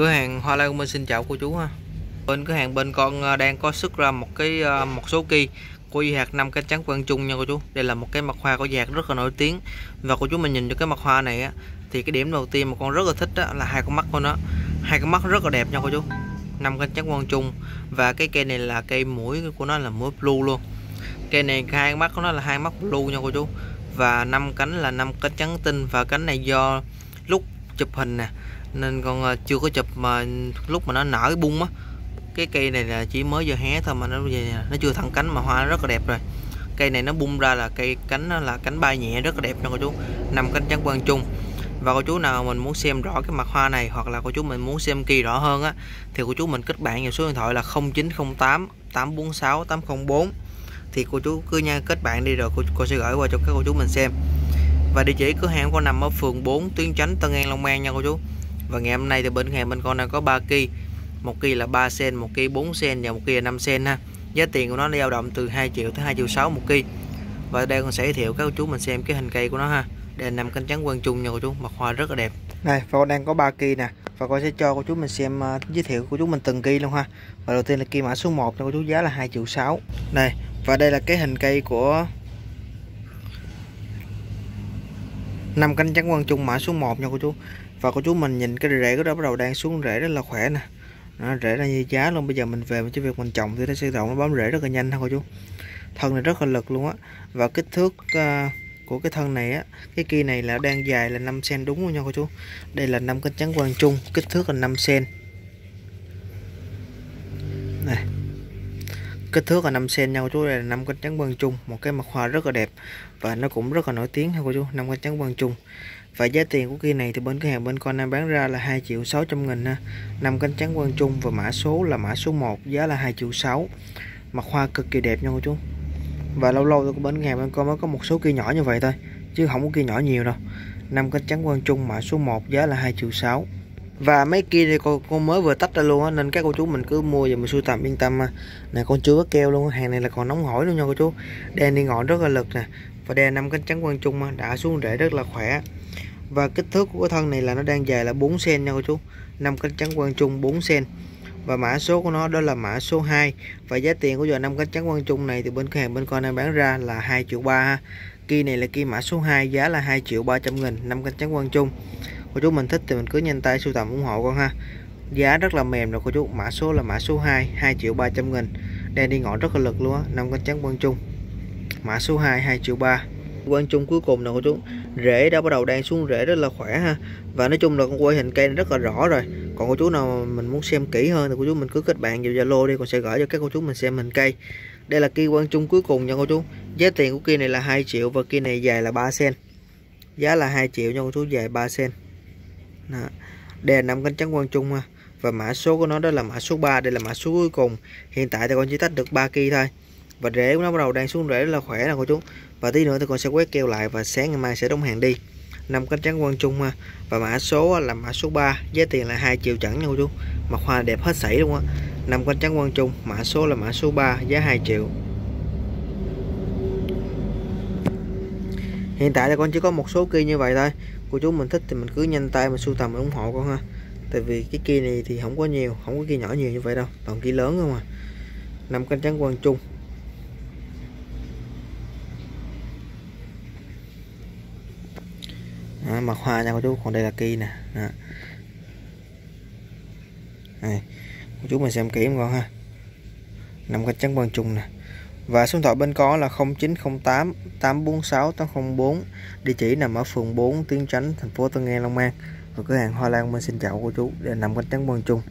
cửa hàng Hoa Lan của mình xin chào cô chú ha. Bên cửa hàng bên con ờ, đang có xuất ra một cái ờ, một số kỳ của dây hạt năm cánh trắng quang trung nha cô chú. Đây là một cái mặt hoa có dạt rất là nổi tiếng. Và cô chú mình nhìn cho cái mặt hoa này á, thì cái điểm đầu tiên mà con rất là thích đó là hai con mắt của nó hai con mắt rất là đẹp nha cô chú. Năm cánh trắng quang trung. Và cái cây này là cây mũi của nó là mũi blue luôn. Cây này hai mắt của nó là hai mắt blue nha cô chú. Và năm cánh là năm cánh trắng tinh. Và cánh này do lúc chụp hình nè nên con ờ, chưa có chụp mà lúc mà nó nở bung á cái cây này là chỉ mới vừa hé thôi mà nó về nó chưa thẳng cánh mà hoa nó rất là đẹp rồi. Cây này nó bung ra là cây cánh nó là cánh bay nhẹ rất là đẹp nha cô chú nằm cánh trắng quang trung và cô chú nào mình muốn xem rõ cái mặt hoa này hoặc là cô chú mình muốn xem kỳ rõ hơn á thì cô chú mình kết bạn vào số điện thoại là 0908 846 804 thì cô chú cứ nha kết bạn đi rồi cô, cô sẽ gửi qua cho các cô chú mình xem. Và địa chỉ cửa hàng có nằm ở phường 4 tuyến tránh Tân An Long An nha cô chú và ngày hôm nay thì bên hàng bên con đang có 3 kỳ một kỳ là 3 sen một kỳ 4 sen và một kỳ là 5 sen ha. Giá tiền của nó dao động từ 2 triệu tới 2 triệu 6 một kỳ và đây con sẽ giới thiệu các chú mình xem cái hình cây của nó ha. Đây là nằm cánh trắng quang trung nha cô chú mặt hoa rất là đẹp. Đây và con đang có 3 kỳ nè. Và con sẽ cho cô chú mình xem uh, giới thiệu của chú mình từng kỳ luôn ha. Và đầu tiên là kỳ mã số 1 cho cô chú giá là 2 triệu 6 này và đây là cái hình cây của năm cánh trắng quang trung mã số 1 nha cô chú và cô chú mình nhìn cái rễ của nó bắt đầu đang xuống rễ rất là khỏe nè. Nó rễ ra như giá luôn. Bây giờ mình về mình chỉ việc mình trồng thì nó sẽ rộng nó bám rễ rất là nhanh ha cô chú. Thân này rất là lực luôn á. Và kích thước uh, của cái thân này á cái kia này là đang dài là 5 cm đúng luôn nha cô chú. Đây là năm cánh trắng quang trung kích thước là 5 cm này kích thước là 5 cm nha cô chú đây là năm cánh trắng quang chung, một cái mặt hoa rất là đẹp và nó cũng rất là nổi tiếng ha cô chú, năm cánh trắng quang chung. Và giá tiền của kia này thì bên cửa hàng bên con đang bán ra là 2 triệu 600 nghìn ha. Năm cánh trắng quang chung và mã số là mã số 1 giá là 2 triệu 6 mặt hoa cực kỳ đẹp nha cô chú. Và lâu lâu tôi cũng bên hàng bên con mới có một số kia nhỏ như vậy thôi, chứ không có kia nhỏ nhiều đâu. Năm cánh trắng quang trung mã số 1 giá là 2 triệu 6 và mấy kia thì con, con mới vừa tách ra luôn á nên các cô chú mình cứ mua và mình sưu tầm yên tâm à. nè con chưa có keo luôn hàng này là còn nóng hổi luôn nha cô chú. Đen đi ngọn rất là lực nè và đen năm cánh trắng quang trung đã xuống rễ rất là khỏe. Và kích thước của cái thân này là nó đang dài là 4 cm nha cô chú. Năm cánh trắng quang trung 4 cm và mã số của nó đó là mã số 2 và giá tiền của giờ năm cánh trắng quang trung này thì bên hàng bên con đang bán ra là 2 triệu ba kia này là kia mã số 2 giá là 2 triệu 300 nghìn năm cánh trắng quang trung cô chú mình thích thì mình cứ nhanh tay sưu tầm ủng hộ con ha. Giá rất là mềm rồi cô chú. Mã số là mã số 2 2 triệu 300 nghìn. Đang đi ngọn rất là lực luôn á, năm con trắng quang trung. Mã số 2 2 triệu 3 quan trung cuối cùng nè cô chú. Rễ đã bắt đầu đang xuống rễ rất là khỏe ha. Và nói chung là con quay hình cây rất là rõ rồi. Còn cô chú nào mình muốn xem kỹ hơn thì cô chú mình cứ kết bạn vào zalo đi còn sẽ gửi cho các cô chú mình xem hình cây. Đây là cây quan trung cuối cùng nha cô chú. Giá tiền của kia này là 2 triệu và kia này dài là 3 sen. Giá là 2 triệu nha cô chú, dài 3 sen đó. đây là năm cánh trắng quang trung ha. Và mã số của nó đó là mã số 3 đây là mã số cuối cùng. Hiện tại thì con chỉ tách được 3 kỳ thôi. Và rễ của nó bắt đầu đang xuống rễ là khỏe nè cô chú. Và tí nữa thì con sẽ quét keo lại và sáng ngày mai sẽ đóng hàng đi. Năm cánh trắng quang trung ha. Và mã số là mã số 3 giá tiền là hai triệu chẳng nha cô chú. Mặt hoa đẹp hết sảy luôn á. Năm cánh trắng quang trung, mã số là mã số 3 giá 2 triệu. Hiện tại là con chỉ có một số kia như vậy thôi cô chú mình thích thì mình cứ nhanh tay mà sưu tầm ủng hộ con ha. Tại vì cái kia này thì không có nhiều không có kia nhỏ nhiều như vậy đâu. Toàn kia lớn không à. Năm cánh trắng quang trung. À, mặt hoa nha cô chú. Còn đây là kia nè. À. à. cô chú mình xem kỹ không con ha. Năm canh trắng quang trung nè và số điện thoại bên có là 0908 846 804 địa chỉ nằm ở phường 4 Tiến Chánh, thành phố Tân An, Long An. Và cửa hàng Hoa Lan mình xin chào cô chú, để nằm cạnh trắng quang trung